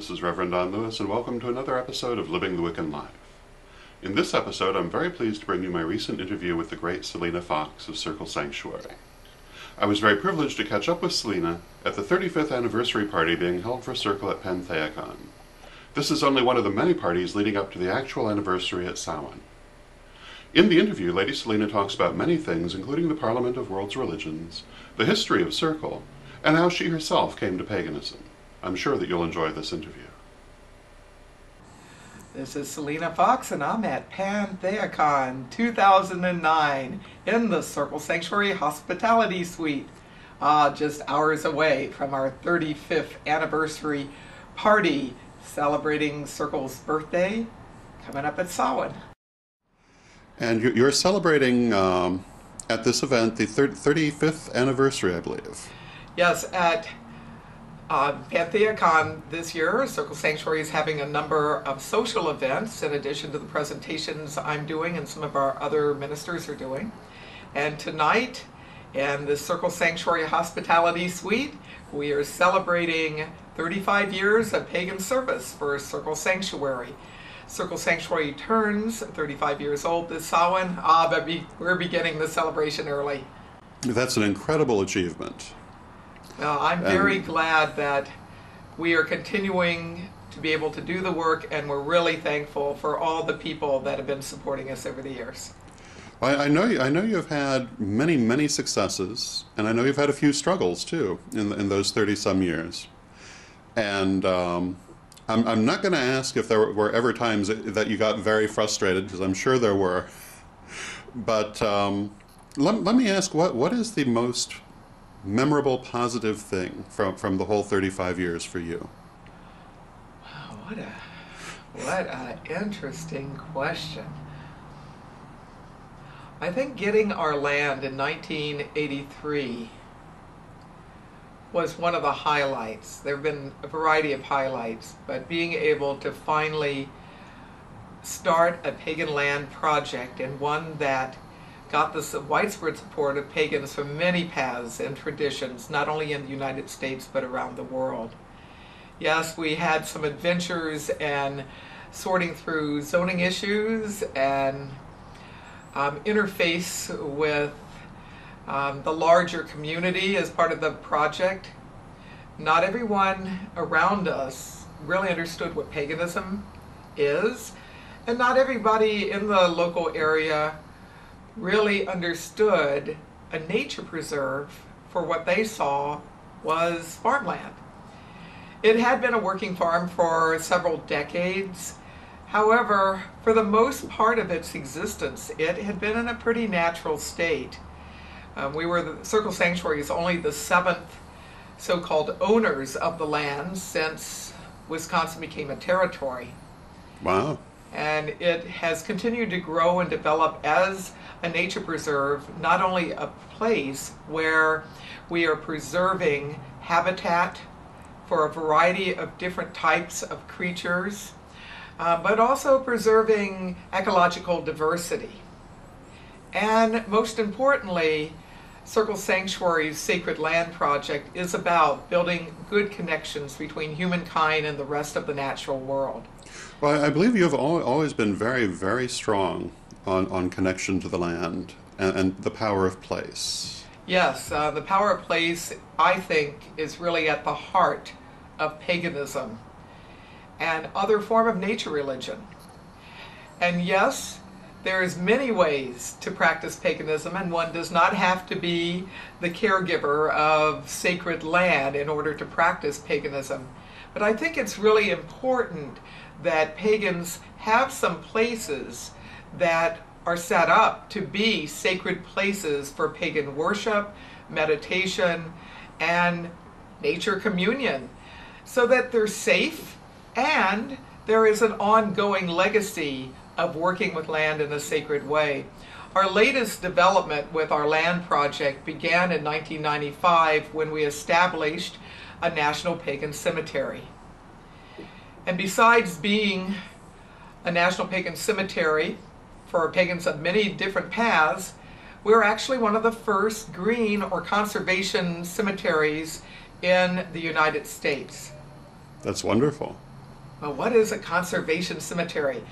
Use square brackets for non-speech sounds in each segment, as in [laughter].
this is Reverend Don Lewis, and welcome to another episode of Living the Wiccan Life. In this episode, I'm very pleased to bring you my recent interview with the great Selena Fox of Circle Sanctuary. I was very privileged to catch up with Selena at the 35th anniversary party being held for Circle at Pantheacon. This is only one of the many parties leading up to the actual anniversary at Samhain. In the interview, Lady Selena talks about many things, including the Parliament of World's Religions, the history of Circle, and how she herself came to paganism. I'm sure that you'll enjoy this interview. This is Selena Fox, and I'm at Pantheacon 2009 in the Circle Sanctuary Hospitality Suite, uh, just hours away from our 35th anniversary party celebrating Circle's birthday coming up at Samhain. And you're celebrating um, at this event the 35th anniversary, I believe. Yes, at uh, Pantheacon this year, Circle Sanctuary is having a number of social events in addition to the presentations I'm doing and some of our other ministers are doing. And tonight, in the Circle Sanctuary Hospitality Suite, we are celebrating 35 years of pagan service for Circle Sanctuary. Circle Sanctuary turns 35 years old this Samhain, ah, but we're beginning the celebration early. That's an incredible achievement. Well, I'm very um, glad that we are continuing to be able to do the work, and we're really thankful for all the people that have been supporting us over the years. I, I know you, I know you've had many, many successes, and I know you've had a few struggles too in, in those 30 some years. And um, I'm, I'm not going to ask if there were ever times that you got very frustrated, because I'm sure there were. But um, let, let me ask what, what is the most memorable positive thing from, from the whole 35 years for you? Wow, what a what an interesting question. I think getting our land in 1983 was one of the highlights. There have been a variety of highlights, but being able to finally start a pagan land project and one that got the widespread support of pagans from many paths and traditions, not only in the United States but around the world. Yes, we had some adventures and sorting through zoning issues and um, interface with um, the larger community as part of the project. Not everyone around us really understood what paganism is, and not everybody in the local area really understood a nature preserve for what they saw was farmland. It had been a working farm for several decades. However, for the most part of its existence, it had been in a pretty natural state. Um, we were, the Circle Sanctuary is only the seventh so-called owners of the land since Wisconsin became a territory. Wow. And it has continued to grow and develop as a nature preserve, not only a place where we are preserving habitat for a variety of different types of creatures, uh, but also preserving ecological diversity. And most importantly, Circle Sanctuary's Sacred Land Project is about building good connections between humankind and the rest of the natural world. Well, I believe you have always been very, very strong on, on connection to the land and, and the power of place. Yes, uh, the power of place, I think, is really at the heart of paganism and other form of nature religion. And yes, there's many ways to practice paganism and one does not have to be the caregiver of sacred land in order to practice paganism. But I think it's really important that pagans have some places that are set up to be sacred places for pagan worship, meditation, and nature communion so that they're safe and there is an ongoing legacy of working with land in a sacred way. Our latest development with our land project began in 1995 when we established a national pagan cemetery. And besides being a national pagan cemetery, for pagans of many different paths, we're actually one of the first green or conservation cemeteries in the United States. That's wonderful. Well, what is a conservation cemetery?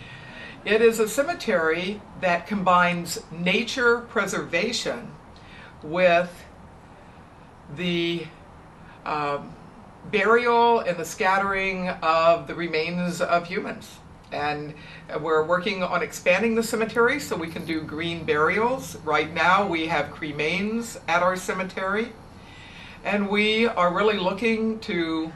It is a cemetery that combines nature preservation with the um, burial and the scattering of the remains of humans. And we're working on expanding the cemetery so we can do green burials. Right now we have cremains at our cemetery. And we are really looking to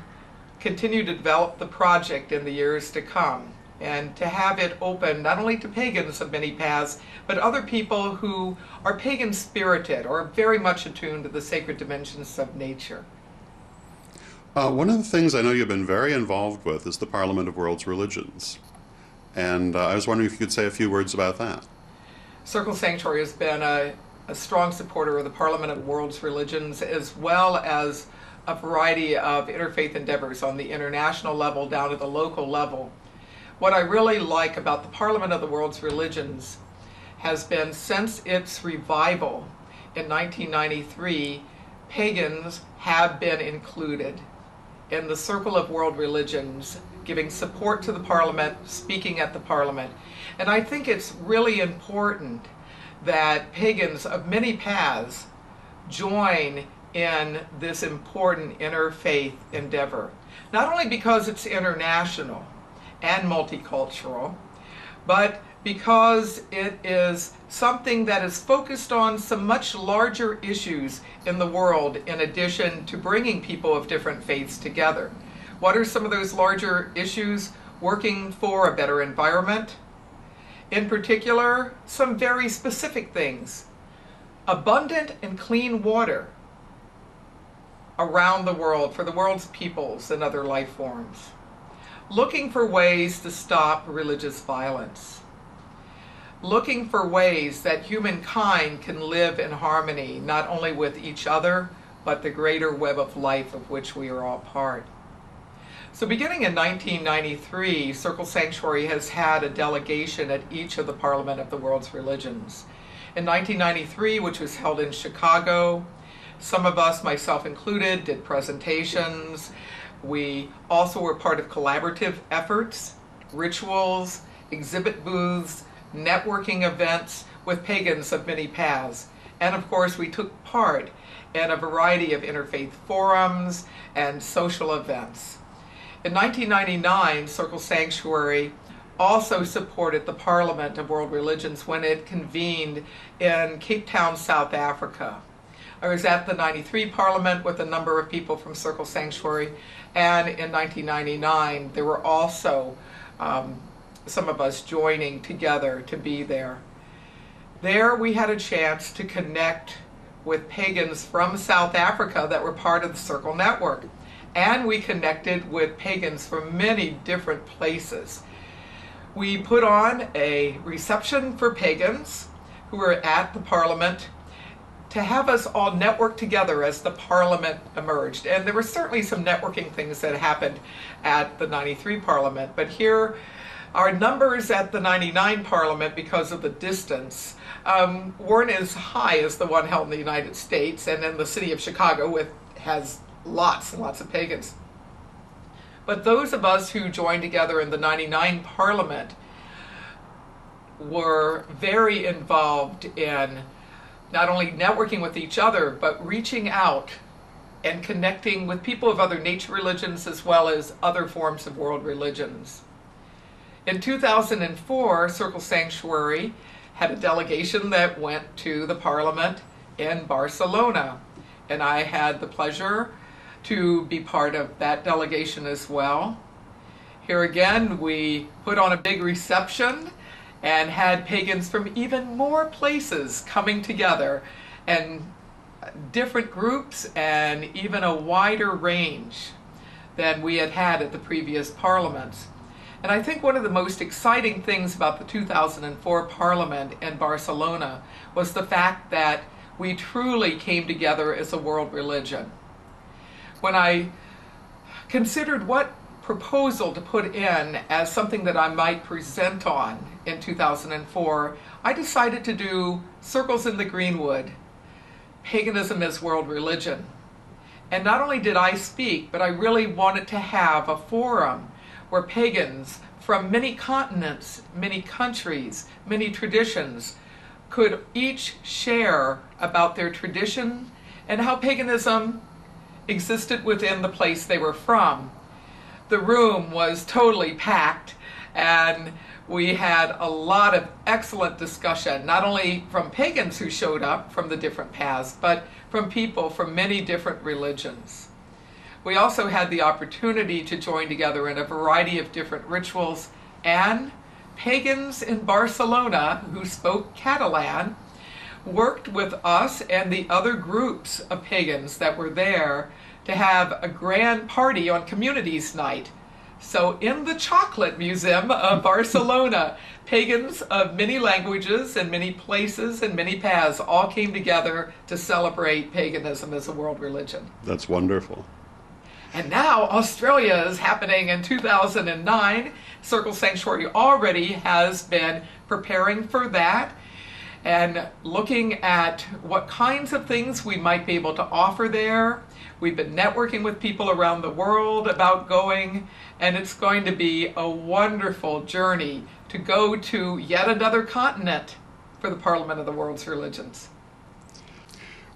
continue to develop the project in the years to come and to have it open not only to pagans of many paths, but other people who are pagan spirited or very much attuned to the sacred dimensions of nature. Uh, one of the things I know you've been very involved with is the Parliament of World's Religions. And uh, I was wondering if you could say a few words about that. Circle Sanctuary has been a, a strong supporter of the Parliament of World's Religions as well as a variety of interfaith endeavors on the international level down to the local level. What I really like about the Parliament of the World's Religions has been since its revival in 1993, pagans have been included in the circle of world religions, giving support to the parliament, speaking at the parliament. And I think it's really important that pagans of many paths join in this important interfaith endeavor. Not only because it's international and multicultural, but because it is something that is focused on some much larger issues in the world in addition to bringing people of different faiths together. What are some of those larger issues? Working for a better environment. In particular, some very specific things. Abundant and clean water around the world for the world's peoples and other life forms. Looking for ways to stop religious violence looking for ways that humankind can live in harmony, not only with each other, but the greater web of life of which we are all part. So beginning in 1993, Circle Sanctuary has had a delegation at each of the Parliament of the World's Religions. In 1993, which was held in Chicago, some of us, myself included, did presentations. We also were part of collaborative efforts, rituals, exhibit booths, networking events with pagans of many paths. And of course, we took part in a variety of interfaith forums and social events. In 1999, Circle Sanctuary also supported the Parliament of World Religions when it convened in Cape Town, South Africa. I was at the 93 Parliament with a number of people from Circle Sanctuary, and in 1999 there were also um, some of us joining together to be there. There we had a chance to connect with pagans from South Africa that were part of the Circle Network. And we connected with pagans from many different places. We put on a reception for pagans who were at the Parliament to have us all network together as the Parliament emerged. And there were certainly some networking things that happened at the 93 Parliament, but here our numbers at the 99 Parliament, because of the distance, um, weren't as high as the one held in the United States and in the city of Chicago, with has lots and lots of pagans. But those of us who joined together in the 99 Parliament were very involved in not only networking with each other, but reaching out and connecting with people of other nature religions as well as other forms of world religions. In 2004, Circle Sanctuary had a delegation that went to the parliament in Barcelona. And I had the pleasure to be part of that delegation as well. Here again, we put on a big reception and had pagans from even more places coming together and different groups and even a wider range than we had had at the previous parliaments. And I think one of the most exciting things about the 2004 Parliament in Barcelona was the fact that we truly came together as a world religion. When I considered what proposal to put in as something that I might present on in 2004, I decided to do Circles in the Greenwood, Paganism as World Religion. And not only did I speak, but I really wanted to have a forum where pagans from many continents, many countries, many traditions could each share about their tradition and how paganism existed within the place they were from. The room was totally packed and we had a lot of excellent discussion, not only from pagans who showed up from the different paths, but from people from many different religions. We also had the opportunity to join together in a variety of different rituals, and pagans in Barcelona who spoke Catalan worked with us and the other groups of pagans that were there to have a grand party on Communities Night. So, in the Chocolate Museum of [laughs] Barcelona, pagans of many languages and many places and many paths all came together to celebrate paganism as a world religion. That's wonderful. And now Australia is happening in 2009. Circle Sanctuary already has been preparing for that and looking at what kinds of things we might be able to offer there. We've been networking with people around the world about going, and it's going to be a wonderful journey to go to yet another continent for the Parliament of the World's Religions.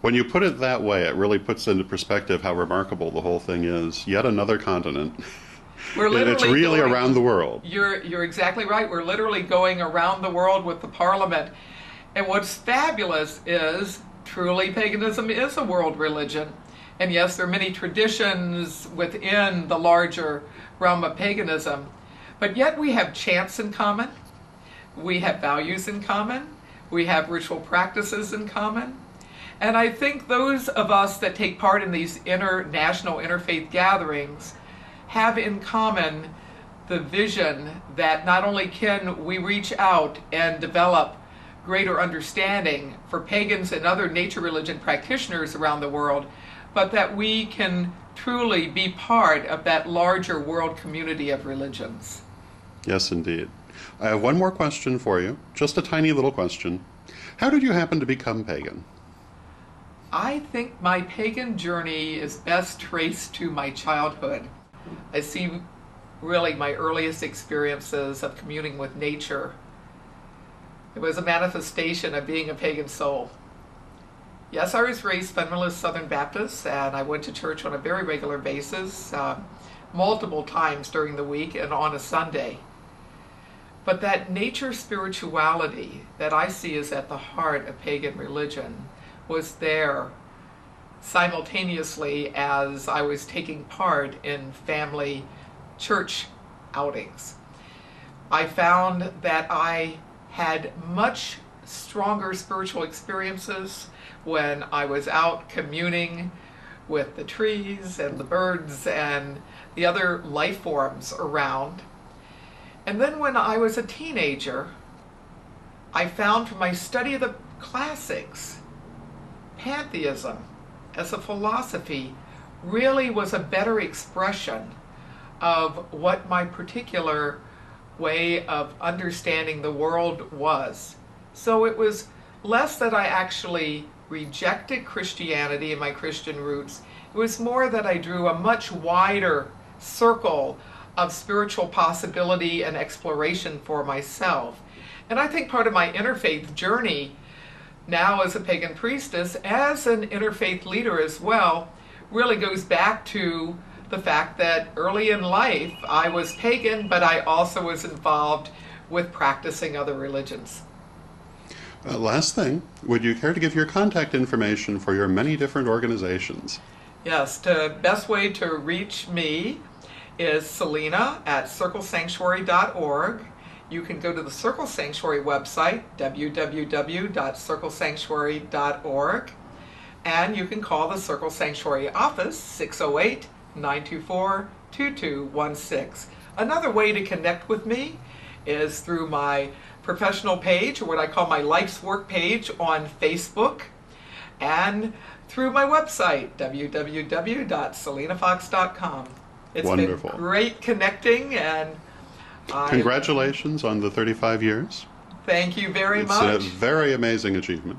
When you put it that way, it really puts into perspective how remarkable the whole thing is. Yet another continent. We're and literally it's really going- around the world. You're you're exactly right. We're literally going around the world with the parliament. And what's fabulous is truly paganism is a world religion. And yes, there are many traditions within the larger realm of paganism, but yet we have chants in common. We have values in common. We have ritual practices in common. And I think those of us that take part in these international interfaith gatherings have in common the vision that not only can we reach out and develop greater understanding for pagans and other nature religion practitioners around the world, but that we can truly be part of that larger world community of religions. Yes, indeed. I have one more question for you, just a tiny little question. How did you happen to become pagan? I think my pagan journey is best traced to my childhood. I see really my earliest experiences of communing with nature. It was a manifestation of being a pagan soul. Yes, I was raised fundamentalist Southern Baptist, and I went to church on a very regular basis, uh, multiple times during the week and on a Sunday. But that nature spirituality that I see is at the heart of pagan religion was there simultaneously as I was taking part in family church outings. I found that I had much stronger spiritual experiences when I was out communing with the trees and the birds and the other life forms around. And then when I was a teenager, I found from my study of the classics, pantheism as a philosophy really was a better expression of what my particular way of understanding the world was. So it was less that I actually rejected Christianity and my Christian roots, it was more that I drew a much wider circle of spiritual possibility and exploration for myself. And I think part of my interfaith journey now as a pagan priestess, as an interfaith leader as well, really goes back to the fact that early in life I was pagan, but I also was involved with practicing other religions. Uh, last thing, would you care to give your contact information for your many different organizations? Yes, the best way to reach me is Selena at circlesanctuary.org. You can go to the Circle Sanctuary website, www.circlesanctuary.org, and you can call the Circle Sanctuary office, 608 924 2216. Another way to connect with me is through my professional page, or what I call my life's work page on Facebook, and through my website, www.selenafox.com. It's Wonderful. been great connecting, and I Congratulations on the 35 years. thank you very it's much. It's a very amazing achievement.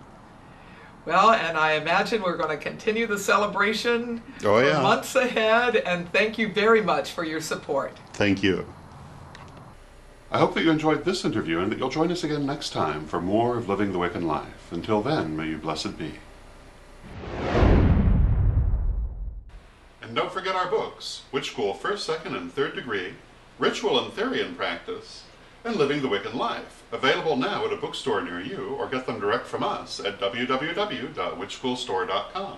Well, and I imagine we're going to continue the celebration Oh, for yeah. months ahead, and thank you very much for your support. Thank you. I hope that you enjoyed this interview and that you'll join us again next time for more of Living the Wiccan Life. Until then, may you blessed be. And don't forget our books Witch School First, Second, and Third Degree, Ritual and Theory Therian Practice, and Living the Wiccan Life, available now at a bookstore near you or get them direct from us at www.witchschoolstore.com.